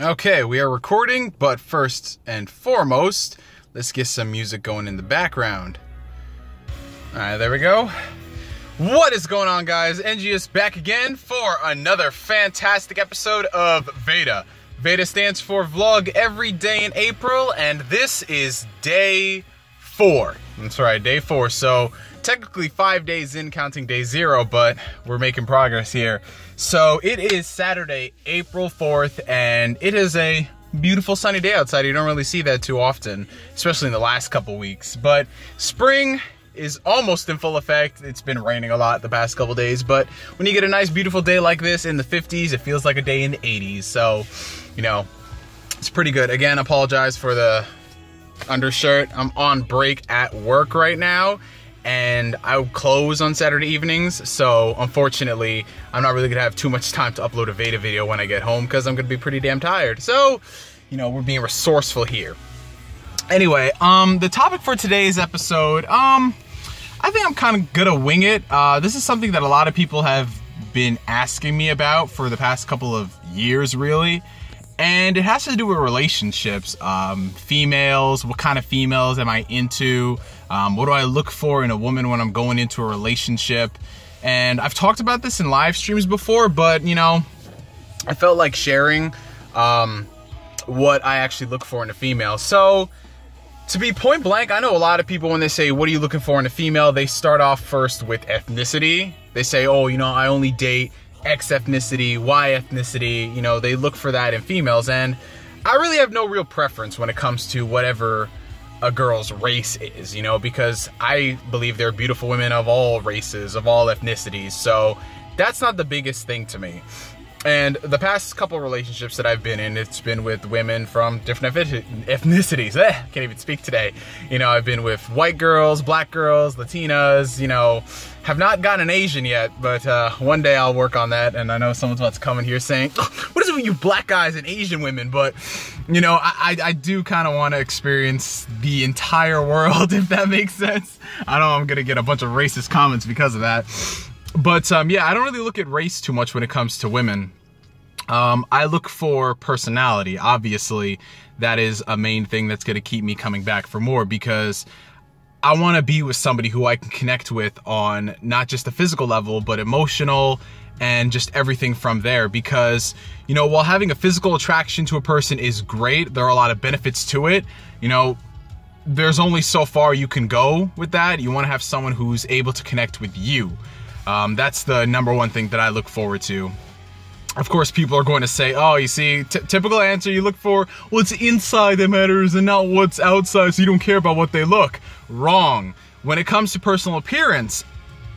Okay, we are recording, but first and foremost, let's get some music going in the background. Alright, there we go. What is going on, guys? NGS back again for another fantastic episode of Veda. Veda stands for Vlog Every Day in April, and this is day four. That's right, day four. So, technically five days in, counting day zero, but we're making progress here. So, it is Saturday, April 4th, and it is a beautiful sunny day outside. You don't really see that too often, especially in the last couple weeks. But spring is almost in full effect. It's been raining a lot the past couple days, but when you get a nice beautiful day like this in the 50s, it feels like a day in the 80s. So, you know, it's pretty good. Again, apologize for the undershirt. I'm on break at work right now and I close on Saturday evenings. So unfortunately, I'm not really gonna have too much time to upload a Veda video when I get home because I'm gonna be pretty damn tired. So, you know, we're being resourceful here. Anyway, um, the topic for today's episode, um, I think I'm kind of gonna wing it. Uh, this is something that a lot of people have been asking me about for the past couple of years, really. And it has to do with relationships. Um, females, what kind of females am I into? Um, what do I look for in a woman when I'm going into a relationship? And I've talked about this in live streams before, but you know, I felt like sharing um, what I actually look for in a female. So, to be point blank, I know a lot of people when they say, What are you looking for in a female? They start off first with ethnicity. They say, Oh, you know, I only date X ethnicity, Y ethnicity. You know, they look for that in females. And I really have no real preference when it comes to whatever a girl's race is, you know, because I believe there are beautiful women of all races, of all ethnicities. So that's not the biggest thing to me. And the past couple relationships that I've been in, it's been with women from different ethnicities. Eh, can't even speak today. You know, I've been with white girls, black girls, Latinas, you know, have not gotten an Asian yet, but uh, one day I'll work on that. And I know someone's about to come in here saying, what is it with you black guys and Asian women? But, you know, I, I do kind of want to experience the entire world, if that makes sense. I know I'm going to get a bunch of racist comments because of that. But um, yeah, I don't really look at race too much when it comes to women. Um, I look for personality. Obviously, that is a main thing that's going to keep me coming back for more because I want to be with somebody who I can connect with on not just the physical level, but emotional and just everything from there. Because, you know, while having a physical attraction to a person is great, there are a lot of benefits to it. You know, there's only so far you can go with that. You want to have someone who's able to connect with you. Um, that's the number one thing that I look forward to. Of course, people are going to say, oh, you see, typical answer, you look for what's inside that matters and not what's outside, so you don't care about what they look. Wrong. When it comes to personal appearance,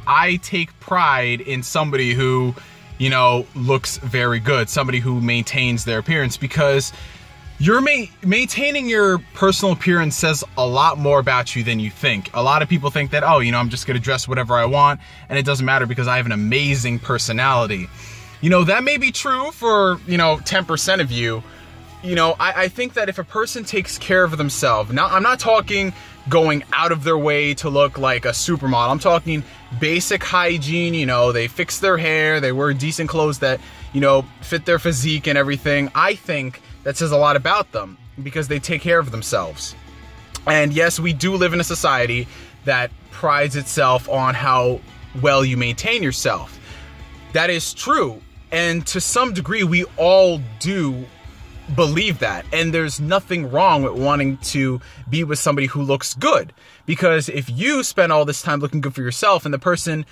I take pride in somebody who, you know, looks very good, somebody who maintains their appearance because you're ma maintaining your personal appearance says a lot more about you than you think. A lot of people think that, oh, you know, I'm just gonna dress whatever I want and it doesn't matter because I have an amazing personality. You know, that may be true for, you know, 10% of you. You know, I, I think that if a person takes care of themselves, now I'm not talking going out of their way to look like a supermodel. I'm talking basic hygiene, you know, they fix their hair, they wear decent clothes that, you know, fit their physique and everything. I think that says a lot about them because they take care of themselves. And yes, we do live in a society that prides itself on how well you maintain yourself. That is true. And to some degree, we all do believe that. And there's nothing wrong with wanting to be with somebody who looks good. Because if you spend all this time looking good for yourself and the person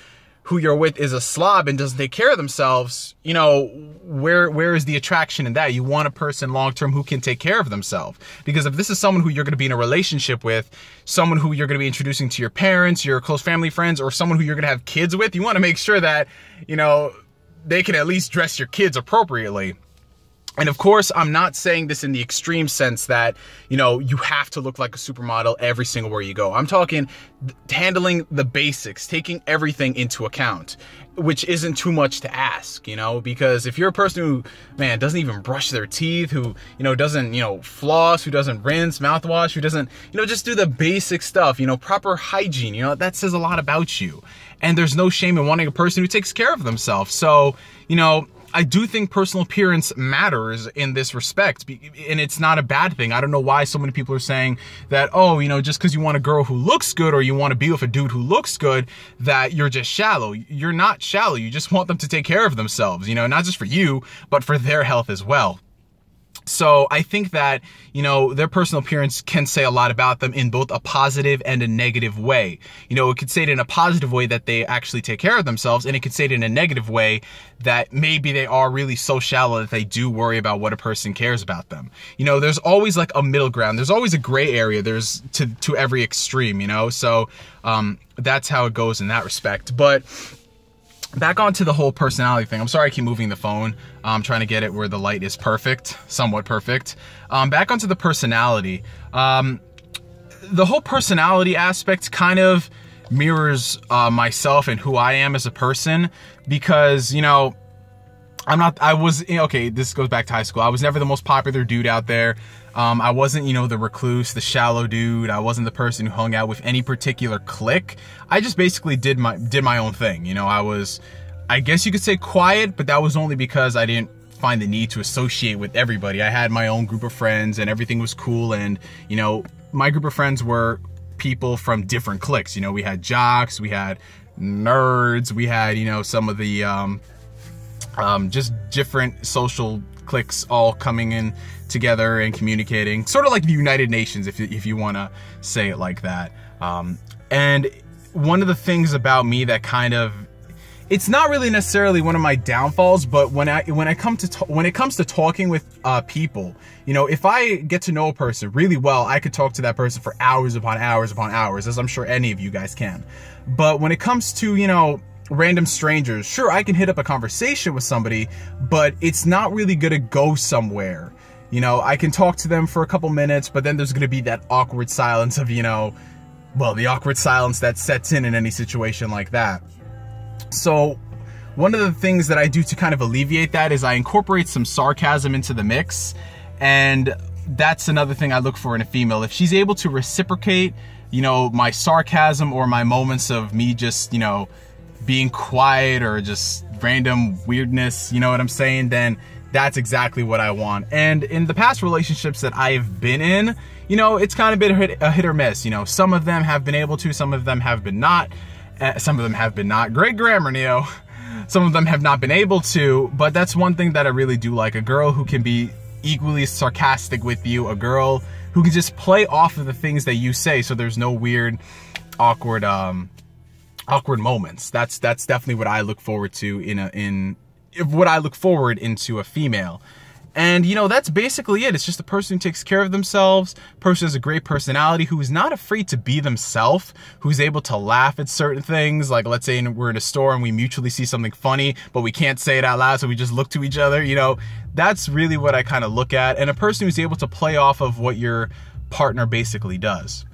who you're with is a slob and doesn't take care of themselves, you know, where where is the attraction in that? You want a person long term who can take care of themselves. Because if this is someone who you're going to be in a relationship with, someone who you're going to be introducing to your parents, your close family friends, or someone who you're going to have kids with, you want to make sure that, you know, they can at least dress your kids appropriately. And of course, I'm not saying this in the extreme sense that, you know, you have to look like a supermodel every single where you go. I'm talking handling the basics, taking everything into account, which isn't too much to ask, you know, because if you're a person who, man, doesn't even brush their teeth, who, you know, doesn't, you know, floss, who doesn't rinse, mouthwash, who doesn't, you know, just do the basic stuff, you know, proper hygiene, you know, that says a lot about you. And there's no shame in wanting a person who takes care of themselves. So, you know, I do think personal appearance matters in this respect, and it's not a bad thing. I don't know why so many people are saying that, oh, you know, just because you want a girl who looks good or you want to be with a dude who looks good, that you're just shallow. You're not shallow. You just want them to take care of themselves, you know, not just for you, but for their health as well. So I think that, you know, their personal appearance can say a lot about them in both a positive and a negative way. You know, it could say it in a positive way that they actually take care of themselves, and it could say it in a negative way that maybe they are really so shallow that they do worry about what a person cares about them. You know, there's always like a middle ground. There's always a gray area. There's to, to every extreme, you know? So, um, that's how it goes in that respect. But back onto the whole personality thing. I'm sorry I keep moving the phone. I'm trying to get it where the light is perfect, somewhat perfect. Um, back onto the personality. Um, the whole personality aspect kind of mirrors uh, myself and who I am as a person because, you know, I'm not, I was, okay, this goes back to high school. I was never the most popular dude out there. Um, I wasn't, you know, the recluse, the shallow dude. I wasn't the person who hung out with any particular clique. I just basically did my, did my own thing. You know, I was, I guess you could say quiet, but that was only because I didn't find the need to associate with everybody. I had my own group of friends and everything was cool. And, you know, my group of friends were people from different cliques. You know, we had jocks, we had nerds, we had, you know, some of the, um, um, just different social cliques all coming in together and communicating, sort of like the United Nations, if, if you want to say it like that. Um, and one of the things about me that kind of it's not really necessarily one of my downfalls, but when I when I come to when it comes to talking with uh, people, you know, if I get to know a person really well, I could talk to that person for hours upon hours upon hours, as I'm sure any of you guys can. But when it comes to you know random strangers. Sure, I can hit up a conversation with somebody, but it's not really gonna go somewhere. You know, I can talk to them for a couple minutes, but then there's gonna be that awkward silence of, you know, well, the awkward silence that sets in in any situation like that. So, one of the things that I do to kind of alleviate that is I incorporate some sarcasm into the mix. And that's another thing I look for in a female. If she's able to reciprocate, you know, my sarcasm or my moments of me just, you know, being quiet or just random weirdness, you know what I'm saying, then that's exactly what I want. And in the past relationships that I've been in, you know, it's kind of been a hit, a hit or miss. You know, some of them have been able to, some of them have been not. Uh, some of them have been not. Great grammar, Neo. Some of them have not been able to, but that's one thing that I really do like. A girl who can be equally sarcastic with you, a girl who can just play off of the things that you say so there's no weird, awkward, um, awkward moments. That's that's definitely what I look forward to in a in what I look forward into a female. And you know, that's basically it. It's just a person who takes care of themselves, person has a great personality, who is not afraid to be themselves, who's able to laugh at certain things. Like let's say we're in a store and we mutually see something funny, but we can't say it out loud, so we just look to each other. You know, that's really what I kind of look at. And a person who's able to play off of what your partner basically does.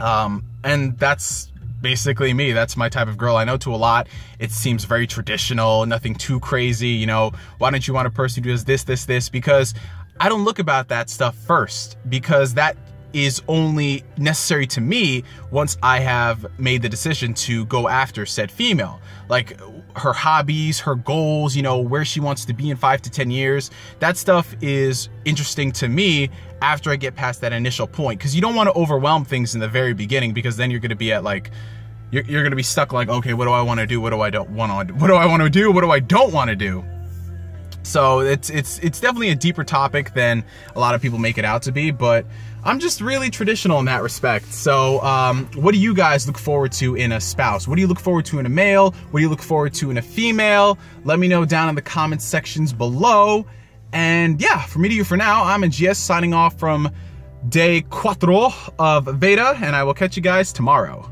Um, and that's basically me. That's my type of girl. I know to a lot, it seems very traditional, nothing too crazy. You know, why don't you want a person who does this, this, this? Because I don't look about that stuff first because that is only necessary to me once I have made the decision to go after said female. Like her hobbies, her goals, you know, where she wants to be in five to 10 years. That stuff is interesting to me after I get past that initial point. Cause you don't want to overwhelm things in the very beginning because then you're going to be at like, you're, you're going to be stuck like, okay, what do I want to do? What do I don't want to do? What do I want to do? What do I don't want to do? So it's it's it's definitely a deeper topic than a lot of people make it out to be, but I'm just really traditional in that respect. So um, what do you guys look forward to in a spouse? What do you look forward to in a male? What do you look forward to in a female? Let me know down in the comments sections below. And yeah, from me to you for now, I'm NGS signing off from day cuatro of Veda, and I will catch you guys tomorrow.